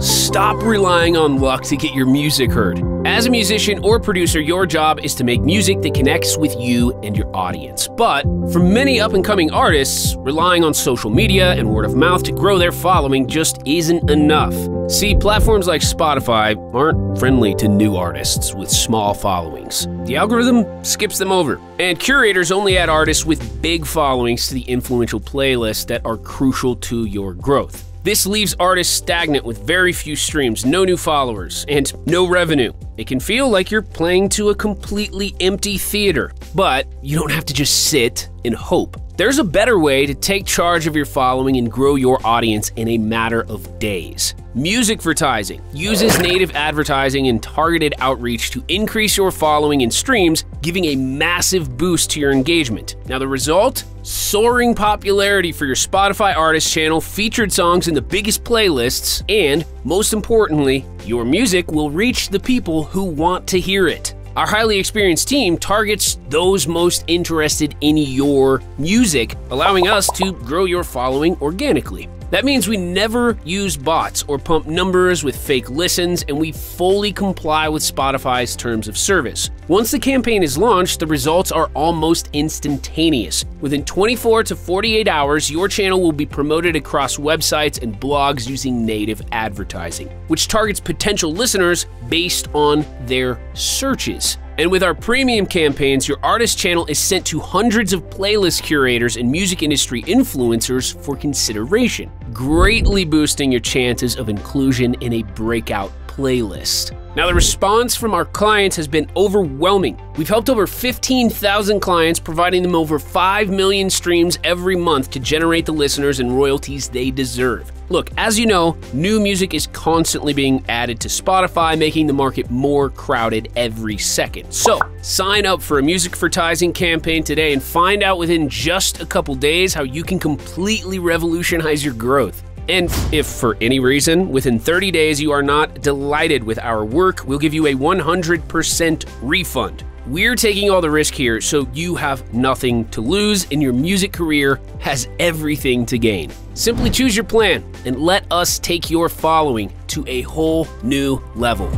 Stop relying on luck to get your music heard. As a musician or producer, your job is to make music that connects with you and your audience. But for many up and coming artists, relying on social media and word of mouth to grow their following just isn't enough. See, platforms like Spotify aren't friendly to new artists with small followings. The algorithm skips them over, and curators only add artists with big followings to the influential playlists that are crucial to your growth. This leaves artists stagnant with very few streams, no new followers, and no revenue. It can feel like you're playing to a completely empty theater, but you don't have to just sit and hope. There's a better way to take charge of your following and grow your audience in a matter of days. Musicvertising uses native advertising and targeted outreach to increase your following and streams, giving a massive boost to your engagement. Now, the result? Soaring popularity for your Spotify artist channel, featured songs in the biggest playlists, and most importantly, your music will reach the people who want to hear it. Our highly experienced team targets those most interested in your music, allowing us to grow your following organically. That means we never use bots or pump numbers with fake listens, and we fully comply with Spotify's terms of service. Once the campaign is launched, the results are almost instantaneous. Within 24 to 48 hours, your channel will be promoted across websites and blogs using native advertising, which targets potential listeners based on their searches. And with our premium campaigns, your artist channel is sent to hundreds of playlist curators and music industry influencers for consideration, greatly boosting your chances of inclusion in a breakout playlist. Now, the response from our clients has been overwhelming. We've helped over 15,000 clients, providing them over 5 million streams every month to generate the listeners and royalties they deserve. Look, as you know, new music is constantly being added to Spotify, making the market more crowded every second. So, sign up for a music advertising campaign today and find out within just a couple days how you can completely revolutionize your growth. And if for any reason within 30 days you are not delighted with our work, we'll give you a 100% refund. We're taking all the risk here, so you have nothing to lose, and your music career has everything to gain. Simply choose your plan and let us take your following to a whole new level.